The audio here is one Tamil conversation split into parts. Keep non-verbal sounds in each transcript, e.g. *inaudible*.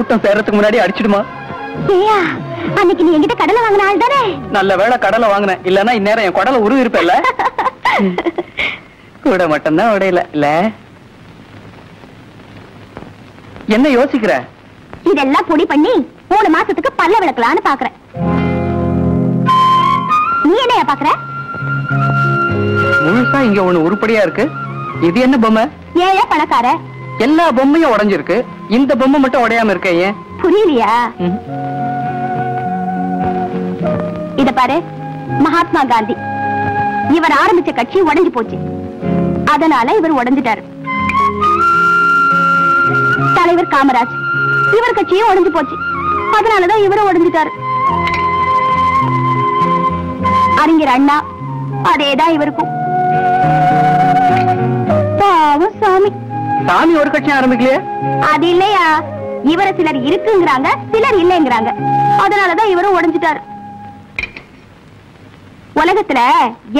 ஊட்டம் சேர்றதுக்கு முன்னாடி அடிச்சிடுமா? அன்னைக்கு நீ என்கிட்ட கடலை வாங்கின ஆள் தானே? நல்ல வேளை கடலை வாங்கினேன். இல்லன்னா இந்நேரம் என் குடல உருவி இருப்பேல்ல *laughs* கூட மட்டும்தான் உடையல. இல்ல? என்ன யோசிக்கிற? இதெல்லாம் பொடி பண்ணி மூணு மாசத்துக்கு பல்ல விளக்கலான்னு பாக்குறேன். நீ என்னையா பாக்குற? முழுசா இங்க ஒண்ணு உருப்படியா இருக்கு. இது என்ன பொம்மை? ஏழை பணக்கார எல்லா பொம்மையும் உடைஞ்சிருக்கு. இந்த பொம்மை மட்டும் உடையாம இருக்க ஏன்? புரியலையா. இத பாரு மகாத்மா காந்தி. இவர் ஆரம்பிச்ச கட்சி உடைஞ்சு போச்சு. அதனால இவர் உடைஞ்சிட்டாரு. தலைவர் காமராஜ் இவர் கட்சியும் உடைஞ்சு போச்சு. அதனாலதான் இவரும் உடைஞ்சிட்டாரு. அறிஞர் அண்ணா அதேதான் இவருக்கும். பாவம் சாமி. சாமி ஒரு கட்சி ஆரம்பிக்கலையே? அது இல்லையா? இவர சிலர் இருக்குங்கிறாங்க சிலர் இல்லைங்கிறாங்க. அதனாலதான் இவரும் உடைஞ்சிட்டாரு உலகத்துல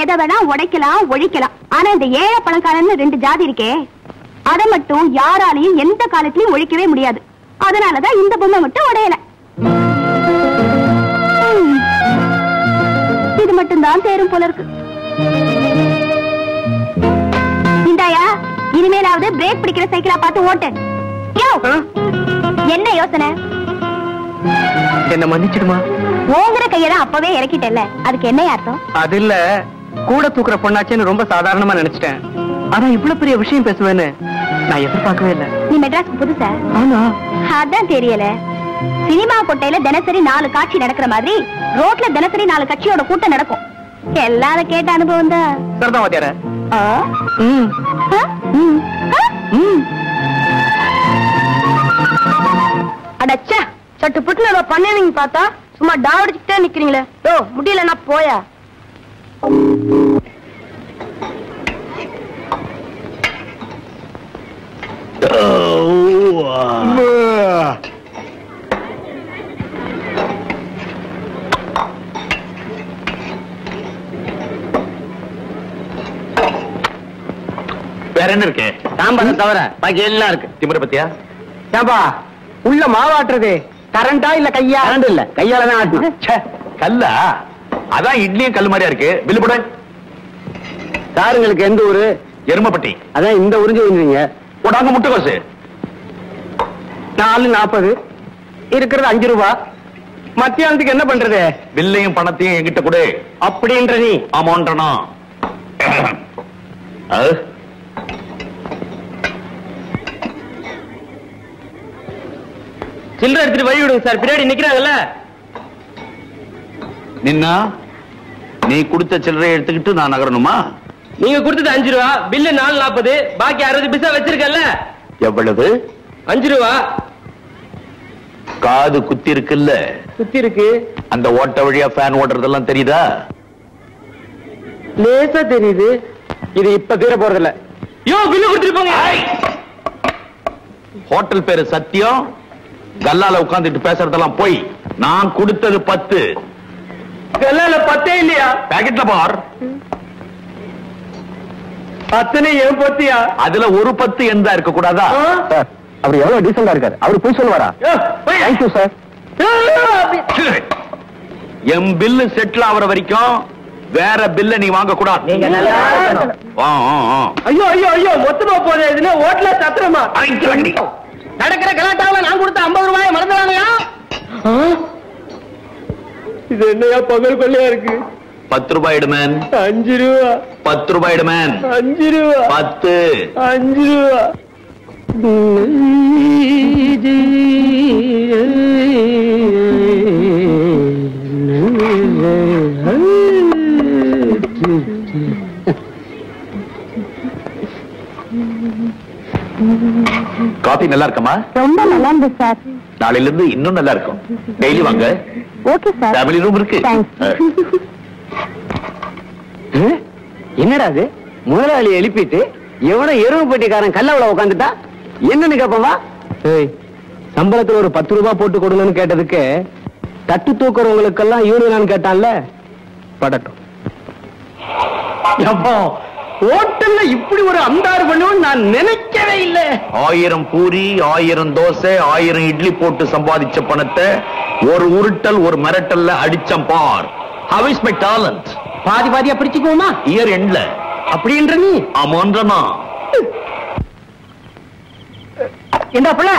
எதை வேணா உடைக்கலாம் ஒழிக்கலாம். ஆனா இந்த ஏழை பணக்காரன்னு ரெண்டு ஜாதி இருக்கே அதை மட்டும் யாராலையும் எந்த காலத்திலயும் ஒழிக்கவே முடியாது. அதனாலதான் இந்த பொம்மை மட்டும் உடையல. இது மட்டும்தான் தேரும் போல இருக்கு. இனிமேலாவது பிரேக் பிடிக்கிற சைக்கிளா பார்த்து ஓட்டு. என்ன யோசனை? என்ன மன்னிச்சிடுமா? ஓங்குற கையெல்லாம் அப்பவே இறக்கிட்டல அதுக்கு என்ன அர்த்தம்? அது இல்ல கூட தூக்குற பொண்ணாச்சேன்னு ரொம்ப சாதாரணமா நினைச்சிட்டேன். ஆனா இவ்வளவு பெரிய விஷயம் பேசுவேன்னு நான் எதிர்பார்க்கவே இல்ல. நீ மெட்ராஸ்க்கு புதுசா ஆனா அதான் தெரியல. சினிமா கொட்டையில தினசரி நாலு காட்சி நடக்கிற மாதிரி ரோட்ல தினசரி நாலு கட்சியோட கூட்டம் நடக்கும். எல்லாரும் கேட்ட அனுபவம் தான். சரிதான் வாத்தியார. அடச்சா சட்டு புட்டுல நம்ம பண்ணுவீங்க பார்த்தா? சும்மா டாவடிச்சுட்டே நிக்கிறீங்களே. ஓ முடியலன்னா போயா? தவிர பாக்கி எல்லாம் இருக்கு. திமிர பத்தியா? ஏன்பா உள்ள மாவாட்டுறது கரண்டா இல்ல கையா? கரண்ட் இல்ல. கையால தான் ஆட்டணும் கல்லா? அதான் இட்லியும் கல் மாதிரியா இருக்கு. பில்லு போடு. சாருங்களுக்கு எந்த ஊரு? எருமப்பட்டி. அதான் இந்த உறிஞ்சு உறிஞ்சுவீங்க போடாங்க முட்டைக்கோசு நாலு நாற்பது இருக்கிறது அஞ்சு ரூபா. மத்தியானத்துக்கு என்ன பண்றது? பில்லையும் பணத்தையும் என்கிட்ட கொடு. அப்படின்ற நீ. ஆமான்றனா? சில்லறை எடுத்துட்டு வழி விடுங்க சார். பின்னாடி நிக்கிறாங்கல்ல? நின்னா நீ கொடுத்த சில்லறையை எடுத்துக்கிட்டு நான் நகரணுமா? நீங்க கொடுத்தது அஞ்சு ரூபா பில்லு நாலு நாற்பது பாக்கி அறுபது பிசா வச்சிருக்கல எவ்வளவு? அஞ்சு ரூபா. காது குத்தி இருக்குல்ல? சுத்தி இருக்கு. அந்த ஓட்ட வழியா ஃபேன் ஓடுறதெல்லாம் தெரியுதா? லேசா தெரியுது. இது இப்ப தீர போறதில்ல. யோ பில்லு கொடுத்துட்டு போங்க. ஹோட்டல் பேரு சத்தியம் கல்லால உட்கார்ந்துட்டு பேசுறதெல்லாம் போய் நான் கொடுத்தது பத்து. கல்லால பத்தே இல்லையா? பாக்கெட்ல பார். பத்துன்னு ஏன் போத்தியா? அதுல ஒரு பத்து எந்தா இருக்க கூடாதா? அவர் எவ்வளவு டீசெண்டா இருக்காரு. அவர் போய் சொல்லுவாரா? தேங்க்யூ சார் என் பில்லு செட்டில் ஆகுற வரைக்கும் வேற பில்ல நீ வாங்க கூடாது. ஐயோ ஐயோ ஐயோ மொத்தமா போதே இதுல ஓட்டல சத்திரமா. நடக்கிற கலாட்டாவில நான் கொடுத்த ஐம்பது ரூபாய் மறந்துடாங்கயா இது என்னையா பகல் கொள்ளையா இருக்கு? பத்து ரூபாய் இடுமேன் அஞ்சு ரூபா. பத்து ரூபாய் இடுமேன் அஞ்சு ரூபா. பத்து. அஞ்சு ரூபா. காபி நல்லா இருக்கமா? ரொம்ப நல்லா இருந்தது சார். நாளையில இருந்து இன்னும் நல்லா இருக்கும். டெய்லி வாங்க. Okay sir. ஃபேமிலி ரூம் இருக்கு. Thanks. என்னடா அது முதலாளி எழுப்பிட்டு எவனோ எருவு பெட்டிக்காரன் கல்லவுல உட்காந்துட்டா என்னன்னு கேப்பவா சம்பளத்துல ஒரு பத்து ரூபாய் போட்டு கொடுங்கன்னு கேட்டதுக்கு தட்டு தூக்குறவங்களுக்கெல்லாம் யூனியன் கேட்டான்ல. படட்டும். ஹோட்டல்ல இப்படி ஒரு அந்தாறு பண்ணுவோம் நான் நினைக்கவே இல்லை. ஆயிரம் பூரி ஆயிரம் தோசை ஆயிரம் இட்லி போட்டு சம்பாதிச்ச பணத்தை ஒரு உருட்டல் ஒரு மிரட்டல்ல அடிச்சம் பார். ஹவ் இஸ் மை டேலண்ட் பாதி பாதியா பிடிச்சுக்குவோமா இயர் எண்ட்ல அப்படின்ற நீ? ஆமான்றனா என்ன புள்ள.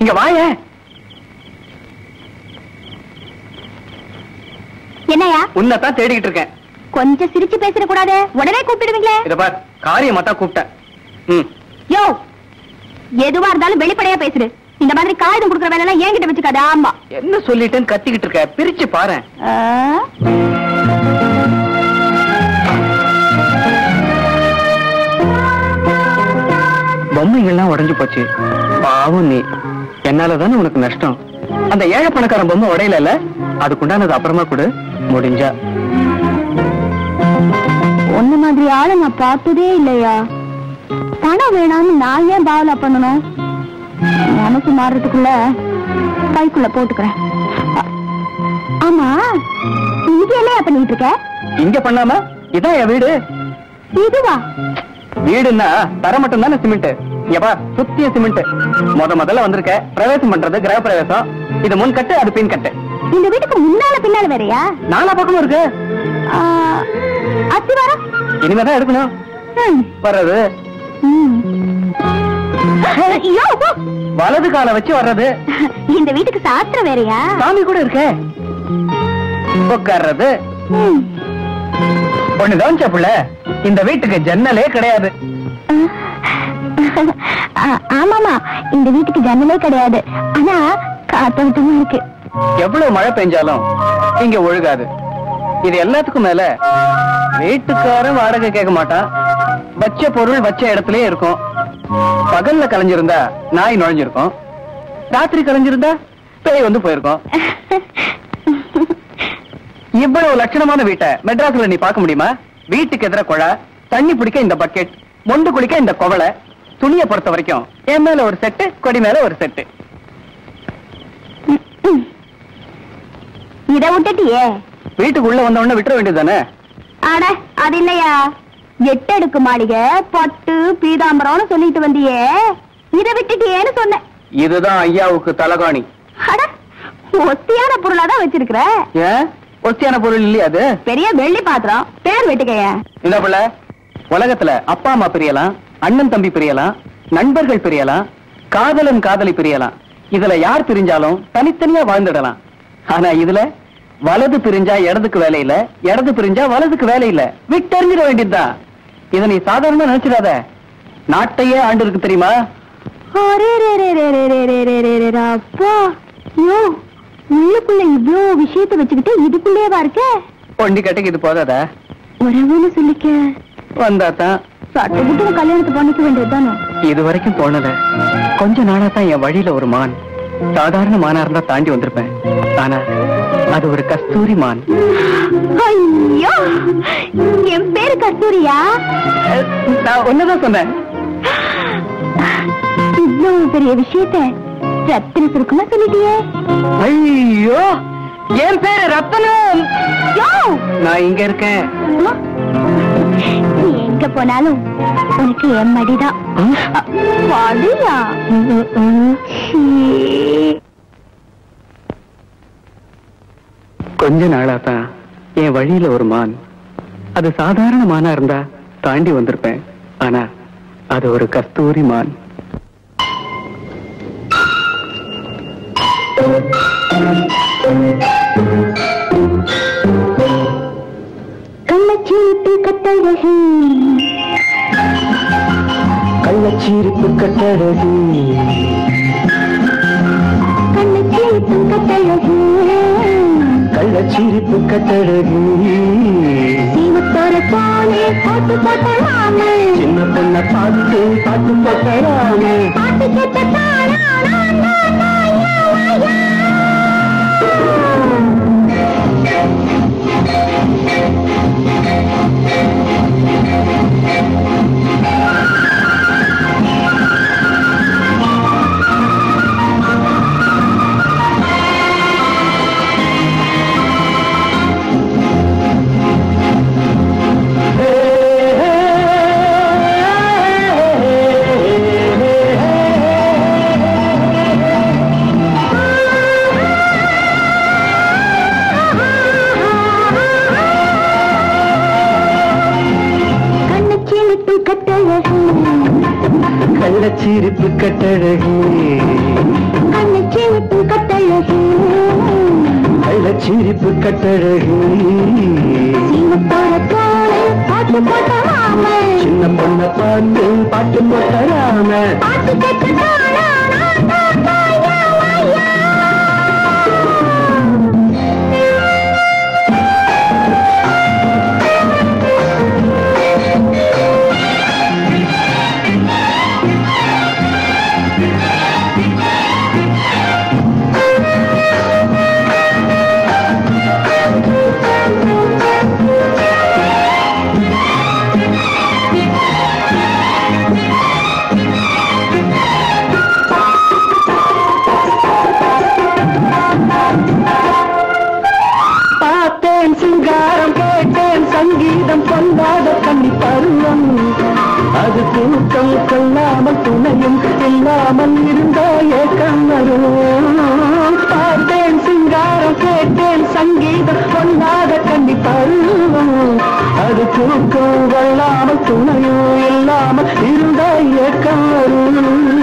இங்க வாய. என்னையா உன்னைத்தான் தேடிக்கிட்டு இருக்கேன். கொஞ்சம் சிரிச்சு பேசிட கூடாது உடனே கூப்பிடுவீங்களே. இத பார் காரியமா தான் கூப்பிட்டேன். யோ எதுவா இருந்தாலும் வெளிப்படையா பேசுடு. இந்த மாதிரி காகிதம் கொடுக்குற வேலை எல்லாம் என்கிட்ட வச்சுக்காத ஆமா. என்ன சொல்லிட்டேன்னு கத்திக்கிட்டு இருக்க? பிரிச்சு பாரு? பொம்மைகள்லாம் உடைஞ்சு போச்சு. பாவம் நீ. என்னால தானே உனக்கு நஷ்டம். அந்த ஏழை பணக்காரன் பொம்மை உடையல அதுக்குண்டானது அப்புறமா கொடு. முடிஞ்சா. மாதிரி ஆளை நான் பார்த்ததே இல்லையா? பணம் வேணாம்னு நான் ஏன் பாவலா பண்ணணும்? மனசு மாறுறதுக்குள்ள கைக்குள்ள போட்டுக்கிறேன். ஆமா இங்க என்ன பண்ணிட்டு இருக்க? இங்க பண்ணாம? இதான் என் வீடு. இதுவா? வீடுன்னா தர மட்டும் தானே சிமெண்ட் எப்பா சுத்திய சிமெண்ட் முத முதல்ல வந்திருக்க பிரவேசம் பண்றது கிரக பிரவேசம். இது முன் கட்டு அது பின் கட்டு. இந்த வீட்டுக்கு முன்னால பின்னால வேறயா? நாலா பக்கமும் இருக்கு. அத்திவாரம் இனிமேதான் எடுக்கணும். வர்றது! வலது காலை வச்சு வர்றது. இந்த வீட்டுக்கு சாஸ்திரம் வேறயா? சாமி கூட இருக்கே. உட்கார்றது ம். ஒண்ணு கவனிச்ச புள்ள இந்த வீட்டுக்கு ஜன்னலே கிடையாது. ஆமாமா இந்த வீட்டுக்கு ஜன்னலே கிடையாது. ஆனா காத்தோட்டமா இருக்கு. எவ்வளவு மழை பெஞ்சாலும் இங்க ஒழுகாது. இது எல்லாத்துக்கும் மேல வீட்டுக்காரன் வாடகை கேட்க மாட்டான். வச்ச பொருள் வச்ச இடத்துலயே இருக்கும். பகல்ல கலைஞ்சிருந்தா நாய் நுழைஞ்சிருக்கும். ராத்திரி கலைஞ்சிருந்தா பேய் வந்து போயிருக்கும். இவ்வளவு லட்சணமான வீட்டை மெட்ராஸ்ல நீ பார்க்க முடியுமா? வீட்டுக்கு எதிர குழா தண்ணி பிடிக்க இந்த பக்கெட் மொண்டு குளிக்க இந்த குவளை. துணியை பொறுத்த வரைக்கும் என் மேல ஒரு செட்டு கொடி மேல ஒரு செட்டு இத விட்டுட்டியே. வீட்டுக்குள்ள வந்த உடனே விட்டுற வேண்டியதுதானே? அட அது இல்லையா? எட்டடுக்கு மாளிகை பட்டு பீதாம்பரம்னு சொல்லிட்டு வந்தியே. இத விட்டுட்டியேன்னு சொன்னேன். இதுதான் ஐயாவுக்கு தலகாணி. அட ஒத்தியான பொருளா தான் வச்சிருக்கிற. ஏன்? ஒத்தியான பொருள் இல்லையா அது? பெரிய வெள்ளி பாத்திரம். பேர் வெட்டுக்கைய? இந்த பிள்ளை? உலகத்துல அப்பா அம்மா பிரியலாம் அண்ணன் தம்பி பிரியலாம் நண்பர்கள் பிரியலாம் காதலன் காதலி பிரியலாம். இதுல யார் பிரிஞ்சாலும் தனித்தனியா வாழ்ந்துடலாம். ஆனா இதுல வலது பிரிஞ்சா இடதுக்கு வேலை இல்ல இடது பிரிஞ்சா வலதுக்கு வேலை இல்ல விட்டெறிஞ்சிட வேண்டியதுதான் இத நீ சாதாரணமா நினைச்சிடாத நாட்டையே ஆண்டு இருக்கு தெரியுமா உள்ளுக்குள்ள இவ்ளோ விஷயத்தை வச்சுக்கிட்டு இதுக்குள்ளேவா இருக்க பொண்டி கட்டுக்கு இது போதாதா உறவுன்னு சொல்லிக்க வந்தா தான் சட்ட புட்டு கல்யாணத்தை பண்ணிக்க வேண்டியதுதானே இது வரைக்கும் தோணல கொஞ்ச நாளா தான் என் வழியில ஒரு மான் சாதாரண மானா இருந்தா தாண்டி வந்திருப்பேன். ஆனா அது ஒரு கஸ்தூரி மான். ஐயோ! என் பேரு கஸ்தூரியா? நான் ஒன்னதான் சொன்னேன். இவ்வளவு பெரிய விஷயத்த ரத்தின சுருக்கமா சொல்லிட்டியே? ஐயோ! என் பேரு ரத்தனம். நான் இங்க இருக்கேன். எங்க போனாலும் உனக்கு என் மடிதான். மடியா. கொஞ்ச நாளா தான் என் வழியில ஒரு மான். அது சாதாரண மானா இருந்தா தாண்டி வந்திருப்பேன். ஆனா அது ஒரு கஸ்தூரி மான். கள்ளச்சீட்டு கட்டழகு. கள்ளச்சீரிப்பு கட்டழகு. கள்ளச்சீட்டு கட்டழகு. கள்ளச்சீரிப்பு கட்டழகு. சீமத்தோர போலே போட்டு போட்டலாமே சின்ன பொண்ண பார்த்து பாட்டு போட்டறானே பாட்டு கேட்ட பார்த்தேன் சிங்காரம் கேட்டேன் சங்கீதம் கொண்டாத கண்டி பருவம் அது தூக்கம் கொள்ளாமல் துணையும் இல்லாமல் இருந்த இயக்கம் வரும்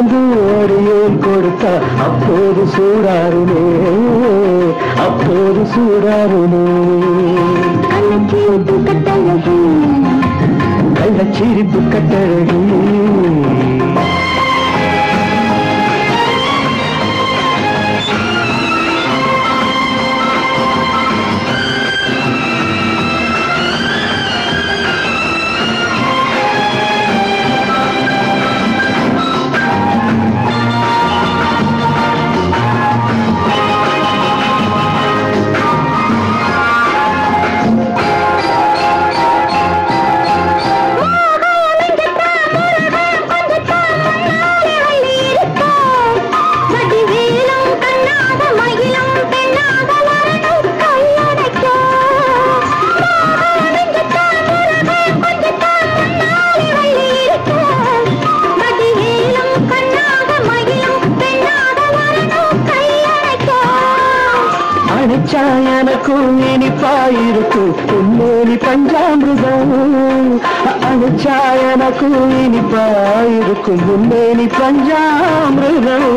கோல் மருந்து அடியேன் கொடுத்தா அப்போது சூடாருமே அப்போது சூடாருமே கண்ணச்சி விட்டு கட்டழகு கள்ளச்சிரிப்பு கட்டழகி இனிப்பாயிருக்கும் உன்னேனி பஞ்சாமிருதம் அணைச்சா எனக்கும் இனிப்பாயிருக்கும் உன்னேனி பஞ்சாமிருதம்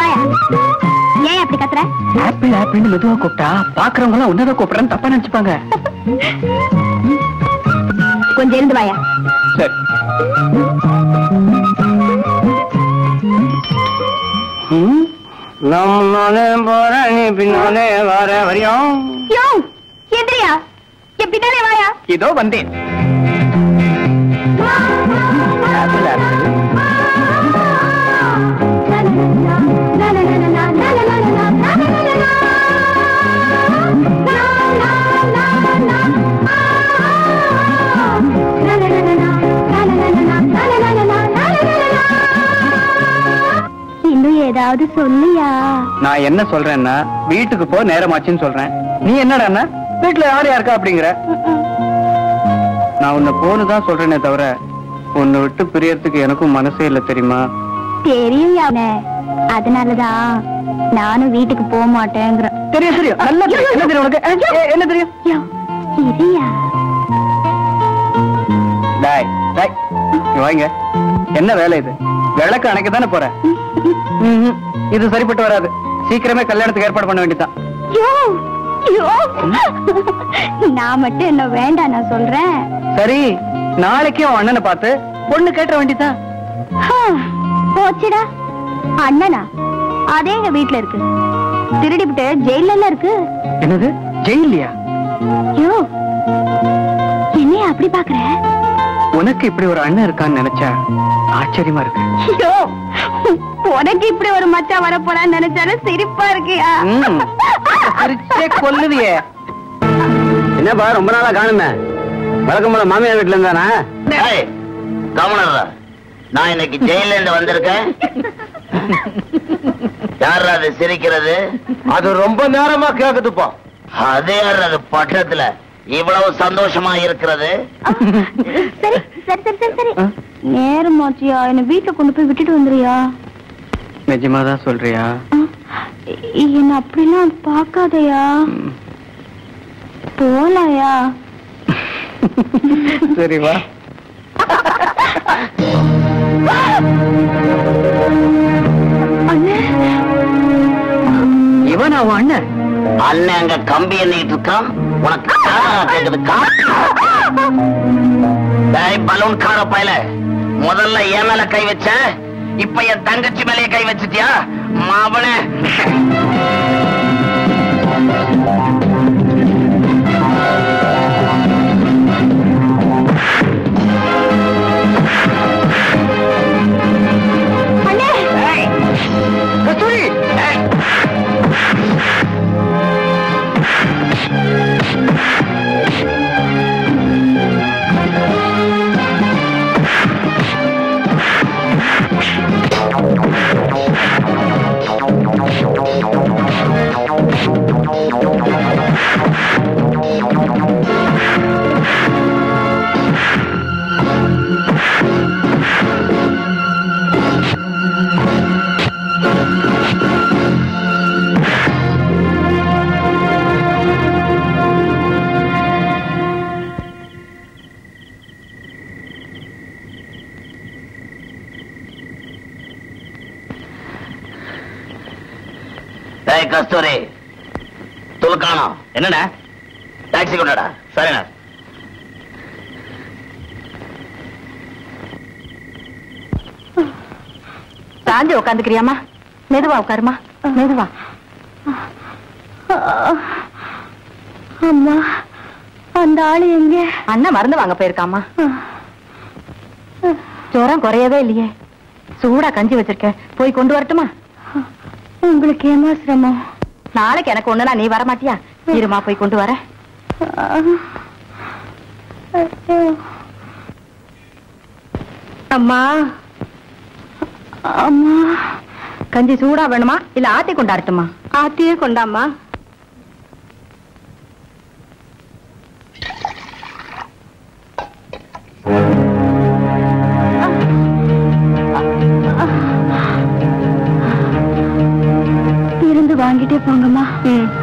வாயா. ஏன் அப்படி கத்துற? ஆப்பிள் ஆப்பிள்னு மெதுவா கூப்பிட்டா பாக்குறவங்க எல்லாம் உன்னதான் கூப்பிடுறேன்னு தப்பா நினைச்சுப்பாங்க. கொஞ்சம் இருந்து வாயா. சரி. நம்மாலே போற நீ பின்னாலே வர வரையும் யோ எந்திரியா என் பின்னாலே வாயா இதோ வந்தேன் ஏதாவது சொல்லியா? நான் என்ன சொல்றேன்னா வீட்டுக்கு போ நேரமாச்சுன்னு சொல்றேன். நீ என்னடான்னா வீட்டுல யார் யாருக்கா அப்படிங்கிற? நான் உன்னை போன்னு தான் சொல்றேனே தவிர உன்னை விட்டு பிரியறதுக்கு எனக்கும் மனசே இல்லை தெரியுமா? தெரியும் அதனாலதான் நானும் வீட்டுக்கு போக மாட்டேங்கிறேன். தெரியும் தெரியும். நல்லா தெரியும். என்ன தெரியும் உனக்கு? என்ன தெரியும்? இரியா. டாய் டாய் இங்க வாங்க. என்ன வேலை இது? விளக்கு அணைக்க தானே போற. இது சரிப்பட்டு வராது. சீக்கிரமே கல்யாணத்துக்கு ஏற்பாடு பண்ண வேண்டியதான். நான் மட்டும் என்ன வேண்டாம் நான் சொல்றேன். சரி நாளைக்கு உன் அண்ணனை பார்த்து பொண்ணு கேட்ட வேண்டியதான் போச்சுடா. அண்ணனா? அதே எங்க வீட்டுல இருக்கு. திருடிவிட்டு ஜெயில இருக்கு? என்னது? ஜெயிலியா யோ என்னைய அப்படி பாக்குற? உனக்கு இப்படி ஒரு அண்ணன் இருக்கான்னு நினைச்சா ஆச்சரியமா இருக்கு. ஐயோ உனக்கு இப்படி ஒரு மச்சான் வர போறான்னு நினைச்சாலும் சிரிப்பா இருக்கியா. சிரிச்சே கொல்லுவியே என்னப்பா ரொம்ப நாளா காணுமே? வழக்கம் போல மாமியார் வீட்டுல இருந்தானா? கவர்னர் நான் இன்னைக்கு ஜெயில இருந்து வந்திருக்கேன். யார் அது சிரிக்கிறது? அது ரொம்ப நேரமா கேக்குதுப்பா. அது யார் அது பட்டத்துல? இவ்வளவு சந்தோஷமா இருக்கிறது சரி சரி சரி சரி சரி. நேரமாச்சியா என்ன வீட்டுல கொண்டு போய் விட்டுட்டு வந்துறியா நிஜமாதான் சொல்றியா? என்ன அப்படிலாம் பார்க்காதயா? போலாயா? சரி வா. அண்ணே. இவன் அவன் அண்ணன்? அண்ணன் அங்க கம்பி எண்ணிட்டு இருக்கான். உனக்கு கேக்குது டேய் பலூன் கார பயல. முதல்ல என் மேல கை வச்ச இப்ப என் தங்கச்சி மேலயே கை வச்சிட்டியா? மாவனே என்னடா டாக்ஸி கொண்டாடா. சரிண்ணா. சாந்தி உட்காந்துக்கிறியாமா மெதுவா உட்காருமா மெதுவா. அம்மா அந்த ஆளு எங்க? அண்ணன் மருந்து வாங்க போயிருக்காமா ஜுரம் குறையவே இல்லையே. சூடா கஞ்சி வச்சிருக்கேன். போய் கொண்டு வரட்டுமா? உங்களுக்கு ஏமா சிரமம்? நாளைக்கு எனக்கு ஒண்ணுனா நீ வர மாட்டியா இருமா போய் கொண்டு வர. அம்மா. அம்மா. கஞ்சி சூடா வேணுமா? இல்ல ஆத்தி கொண்டாடட்டுமா? ஆத்தியே கொண்டாம்மா. இருந்து வாங்கிட்டே போங்கம்மா. ஐயோ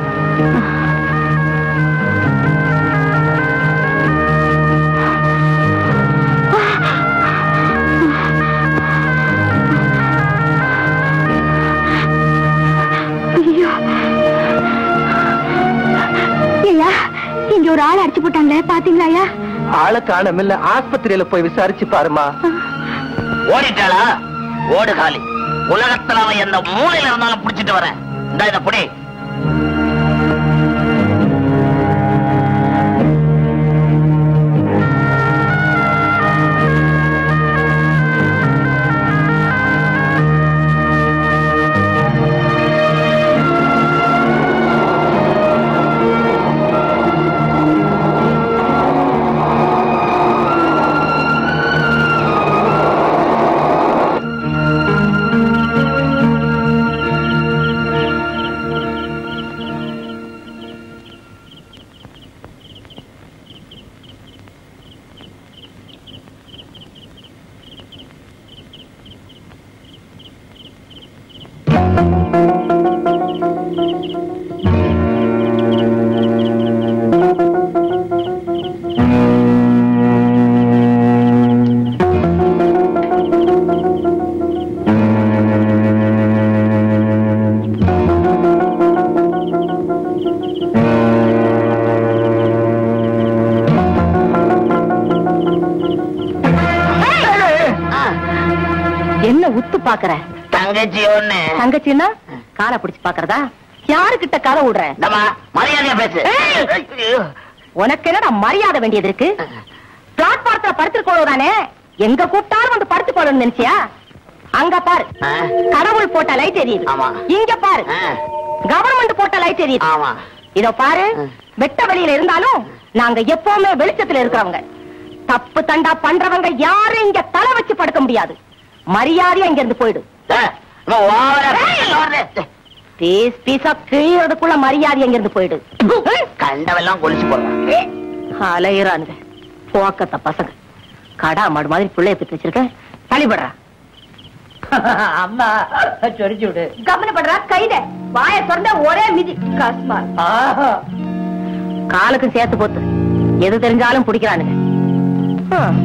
ஆளை காணமில்ல ஆஸ்பத்திரியில போய் விசாரிச்சு பாருமா. ஓடிட்டாளா? ஓடு காலி. உலகத்துல அவன் எந்த மூலையில இருந்தாலும் புடிச்சிட்டு வரேன். இந்த இத புடி. தங்கச்சி ஒண்ணு தங்கச்சின்னா? காலை பிடிச்சு பாக்குறதா? யாருகிட்ட காலை விடுற? இந்தம்மா, மரியாதையா பேசு. ஏய்! ஐயோ. உனக்கு என்னடா மரியாதை வேண்டியது இருக்கு? பிளாட்பாரத்துல படுத்துக்கோளவு தானே? எங்க கூப்பிட்டாலும் வந்து படுத்துக்கோளன்னு நினைச்சியா? அங்க பாரு. ஆ. கடவுள் போட்ட லைட் எரியுது. ஆமா. இங்க பாரு. ஆ, கவர்மெண்ட் போட்ட லைட் எரியுது. இதோ பாரு. வெட்ட வெளியில இருந்தாலும் நாங்க எப்பவுமே வெளிச்சத்துல இருக்கிறவங்க. தப்பு தண்டா பண்றவங்க யாரும் இங்க தலை வச்சு படுக்க முடியாது. மரியாதையா இங்க இருந்து போயிடு. பீஸ் பீஸா கிழியறதுக்குள்ள மரியாதை இங்க இருந்து போயிடு? கண்டவெல்லாம் கொலிச்சு போடுறான் அலையிறானுங்க. போக்கத்த பசங்க. கடா மாடு மாதிரி பிள்ளைய பெற்று வச்சிருக்க. தள்ளிபடுறா. *laughs* அம்மா சொரிச்சு விடு. கவனப்படுறா கைத வாய திறந்த ஒரே மிதி. கஸ்மா காலுக்கும் சேர்த்து போத்து எது தெரிஞ்சாலும் பிடிக்கிறானுங்க. ஹம்.